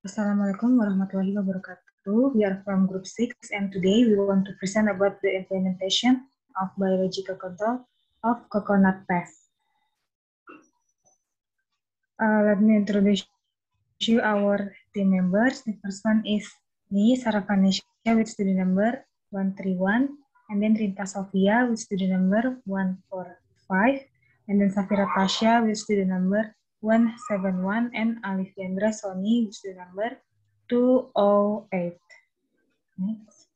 Assalamualaikum warahmatullahi wabarakatuh. We are from Group 6 and today we want to present about the implementation of biological control of coconut pest. Uh, let me introduce you our team members. The first one is me, Sarah Vanesha, with student number 131, and then Rinta Sofia with student number 145, and then Safira Tasha with student number 171 and Alifiandra Soni with the number 208. Next.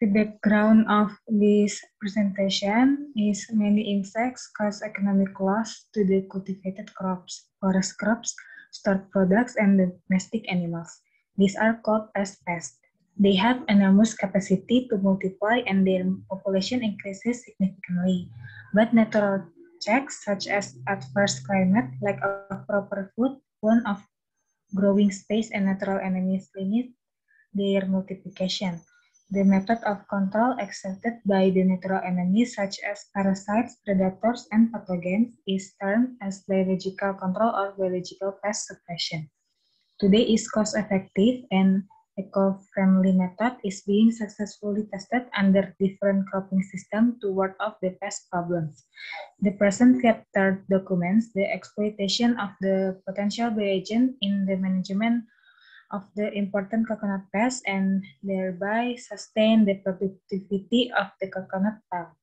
The background of this presentation is many insects cause economic loss to the cultivated crops, forest crops, stored products, and domestic animals. These are called as pests. They have enormous capacity to multiply and their population increases significantly. But natural checks, such as adverse climate, lack of proper food, want of growing space, and natural enemies limit their multiplication. The method of control accepted by the natural enemies, such as parasites, predators, and pathogens, is termed as biological control or biological pest suppression. Today is cost-effective and eco-friendly method is being successfully tested under different cropping systems to ward off the pest problems. The present chapter documents the exploitation of the potential bioagent in the management of the important coconut pest and thereby sustain the productivity of the coconut palm.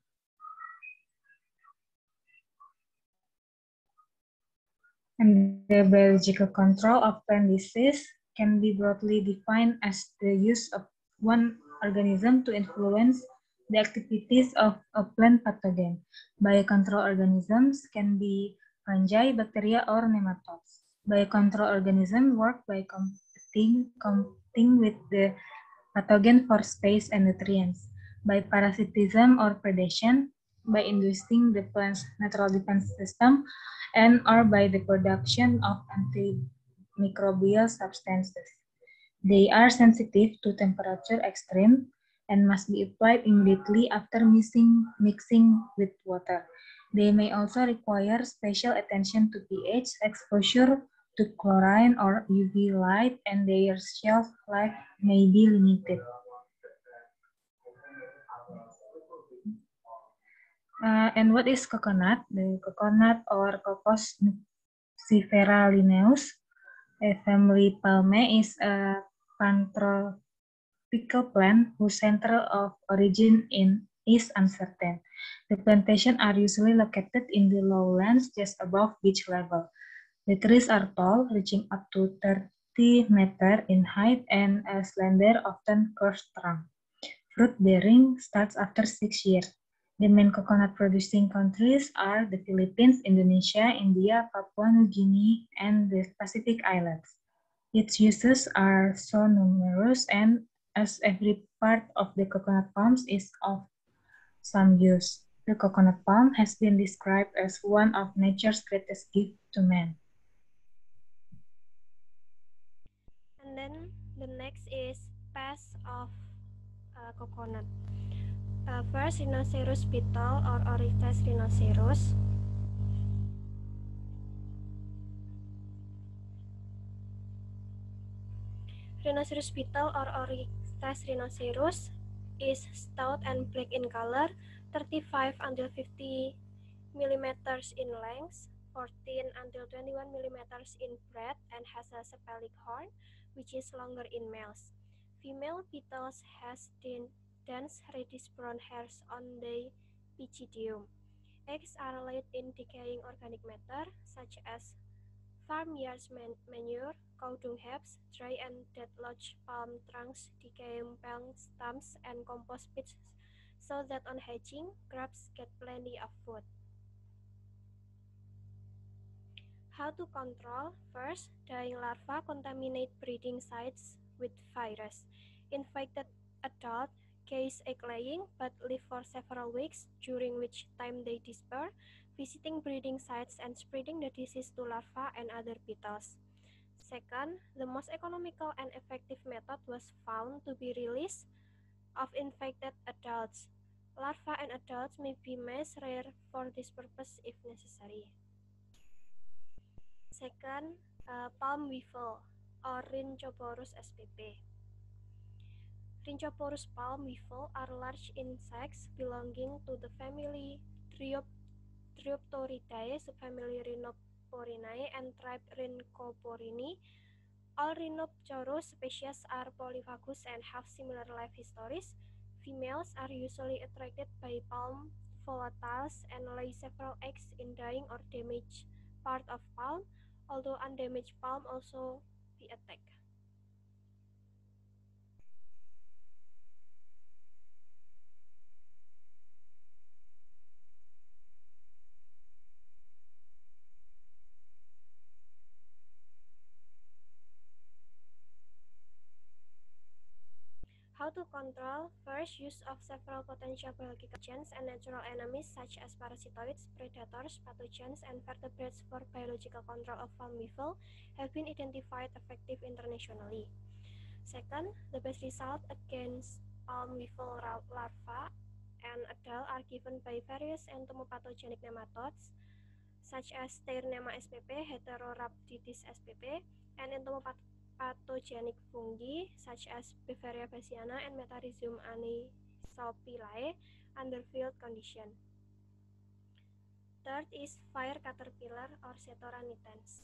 And the biological control of plant disease can be broadly defined as the use of one organism to influence the activities of a plant pathogen. Biocontrol organisms can be fungi, bacteria, or nematodes. Biocontrol organisms work by competing, competing with the pathogen for space and nutrients. By parasitism or predation, by inducing the plant's natural defense system, and or by the production of anti microbial substances. They are sensitive to temperature extreme and must be applied immediately after mixing, mixing with water. They may also require special attention to pH, exposure to chlorine or UV light, and their shelf life may be limited. Uh, and what is coconut? The coconut or Cocos nucifera linnaeus a family palmae is a pantropical plant whose center of origin in is uncertain. The plantations are usually located in the lowlands just above beach level. The trees are tall, reaching up to 30 meters in height and a slender, often curved trunk. Fruit bearing starts after six years. The main coconut producing countries are the Philippines, Indonesia, India, Papua New Guinea, and the Pacific Islands. Its uses are so numerous and as every part of the coconut palms is of some use. The coconut palm has been described as one of nature's greatest gift to man. And then the next is pest of uh, coconut. Uh, first, Rhinoceros beetle or Oryctes rhinoceros. Rhinoceros beetle or Oryctes rhinoceros is stout and black in color, 35 until 50 millimeters in length, 14 until 21 millimeters in breadth, and has a cephalic horn, which is longer in males. Female beetles has thin dense reddish-brown hairs on the pygidium. Eggs are laid in decaying organic matter, such as farmyard man manure, cow dung heaps, dry and dead lodge palm trunks, decaying palm stumps, and compost pits, so that on hatching, crabs get plenty of food. How to control? First, dying larvae contaminate breeding sites with virus. Infected adult case egg laying but live for several weeks, during which time they disperse, visiting breeding sites and spreading the disease to larvae and other beetles. Second, the most economical and effective method was found to be release of infected adults. Larvae and adults may be mass rare for this purpose if necessary. Second, uh, palm weevil or Rhynchophorus spp. Rhynchoporus palm weevil are large insects belonging to the family Dryoptoridae, subfamily Rhinoporinae, and tribe Rhynchoporini. All Rhinoporus species are polyphagous and have similar life histories. Females are usually attracted by palm volatiles and lay several eggs in dying or damaged part of palm, although undamaged palm also be attacked. How to control? First, use of several potential biological agents and natural enemies such as parasitoids, predators, pathogens, and vertebrates for biological control of palm weevil have been identified effective internationally. Second, the best result against palm weevil larvae and adult are given by various entomopathogenic nematodes such as Steinernema spp, Heterorhabditis spp, and entomopathogenic pathogenic fungi such as Befaria bassiana and Metarhizium anisopilae under field condition. Third is fire caterpillar or Setora nitens.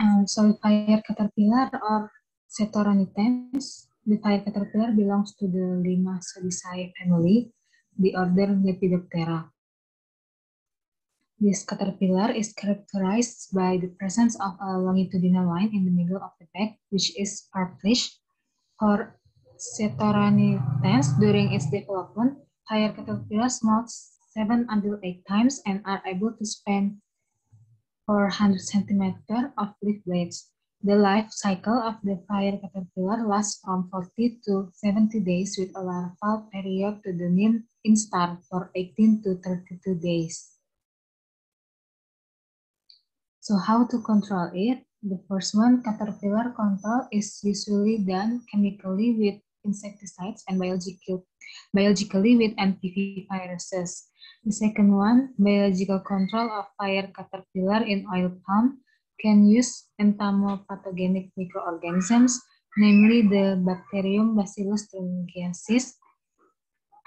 Um, so fire caterpillar or Setora nitens, the fire caterpillar belongs to the Limassodidae family, the order Lepidoptera. This caterpillar is characterized by the presence of a longitudinal line in the middle of the back, which is purplish. For Setora nitens, during its development, fire caterpillars molt 7 until 8 times and are able to span 400 centimeters of leaf blades. The life cycle of the fire caterpillar lasts from 40 to 70 days with a larval period to the nymph instar for 18 to 32 days. So how to control it? The first one, caterpillar control is usually done chemically with insecticides and biological, biologically with NPV viruses. The second one, biological control of fire caterpillar in oil palm can use entomopathogenic microorganisms, namely the bacterium Bacillus thuringiensis,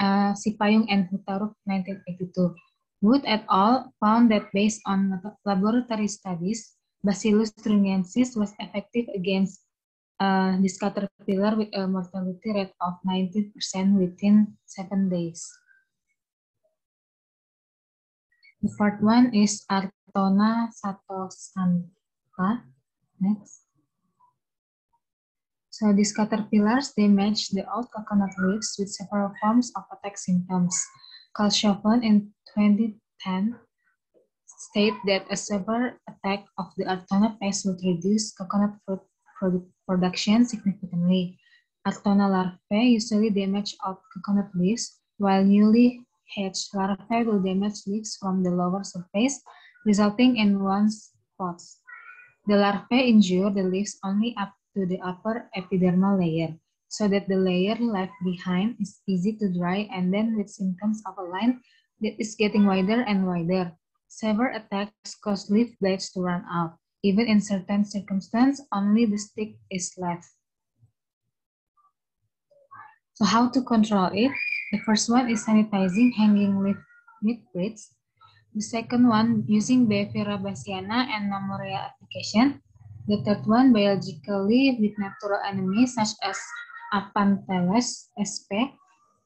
uh, Sipayung and Hutauruk 1982. Wood et al. found that based on laboratory studies, Bacillus thuringiensis was effective against uh, this caterpillar with a mortality rate of 90% within seven days. The fourth one is Artona satosantha. Next. So these caterpillars, they match the old coconut leaves with several forms of attack symptoms. Carl Schoffen in 2010 state that a severe attack of the Artona pest would reduce coconut fruit production significantly. Artona larvae usually damage out coconut leaves, while newly hatched larvae will damage leaves from the lower surface, resulting in one spots. The larvae injure the leaves only up to the upper epidermal layer so that the layer left behind is easy to dry and then with symptoms of a line that is getting wider and wider. Severe attacks cause leaf blades to run out. Even in certain circumstances, only the stick is left. So how to control it? The first one is sanitizing hanging leaf leaf blades. The second one, using Beauveria bassiana and Nemorea application. The third one, biologically with natural enemies such as Apanteles sp,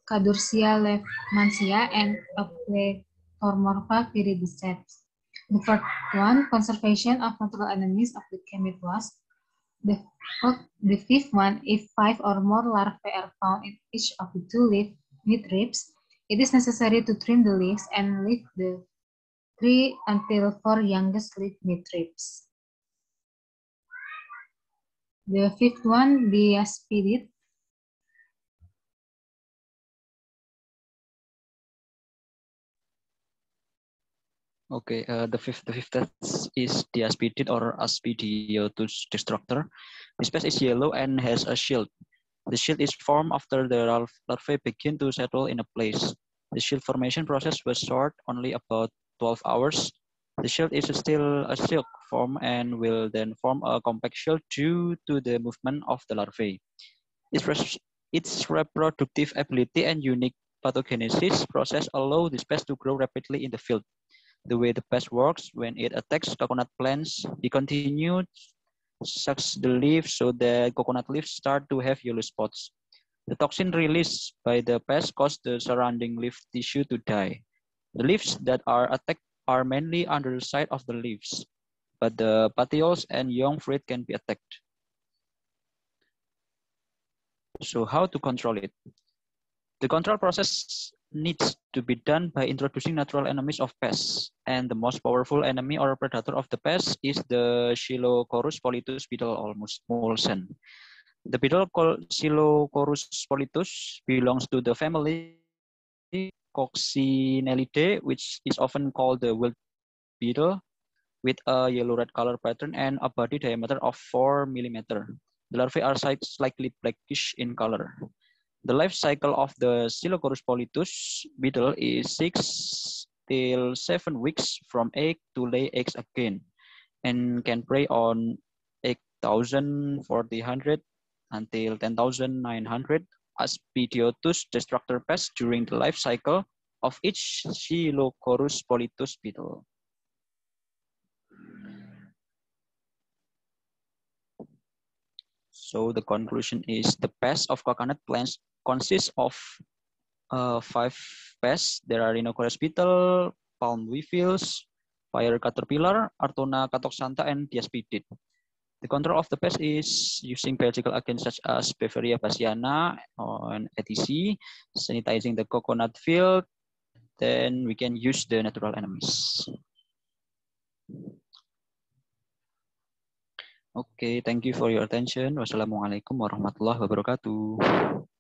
Cadurcia lehmansia, and Apletormorpha viridescens. The fourth one, conservation of natural enemies of the chemid wasp. The, the fifth one, if five or more larvae are found in each of the two leaf midribs, it is necessary to trim the leaves and leave the three until four youngest leaf midribs. The fifth one, Diaspidid, Okay, uh, the fifth the fifth is the aspidid or Aspidiotus destructor. The species is yellow and has a shield. The shield is formed after the larvae begin to settle in a place. The shield formation process was short, only about 12 hours. The shield is still a silk form and will then form a compact shield due to the movement of the larvae. Its, its reproductive ability and unique pathogenesis process allow this pest to grow rapidly in the field. The way the pest works, when it attacks coconut plants, it continues sucks the leaves so the coconut leaves start to have yellow spots. The toxin released by the pest causes the surrounding leaf tissue to die. The leaves that are attacked are mainly under the side of the leaves, but the petioles and young fruit can be attacked. So how to control it? The control process needs to be done by introducing natural enemies of pests. And the most powerful enemy or predator of the pest is the Chilocorus politus beetle or Mulsant. The beetle called Chilocorus politus belongs to the family Coccinellidae, which is often called the wild beetle, with a yellow-red color pattern and a body diameter of 4 millimeter. The larvae are slightly blackish in color. The life cycle of the Chilocorus politus beetle is six till seven weeks from egg to lay eggs again and can prey on 8,400 until 10,900 Aspidiotus destructor pests during the life cycle of each Chilocorus politus beetle. So the conclusion is the pest of coconut plants consists of uh, five pests. There are Rhinoceros beetle, palm weevils, fire caterpillar, Artona catoxantha, and Diaspidid. The control of the pest is using biological agents such as Beveria bassiana on ETC, sanitizing the coconut field, then we can use the natural enemies. Okay, thank you for your attention. Wassalamualaikum warahmatullahi wabarakatuh.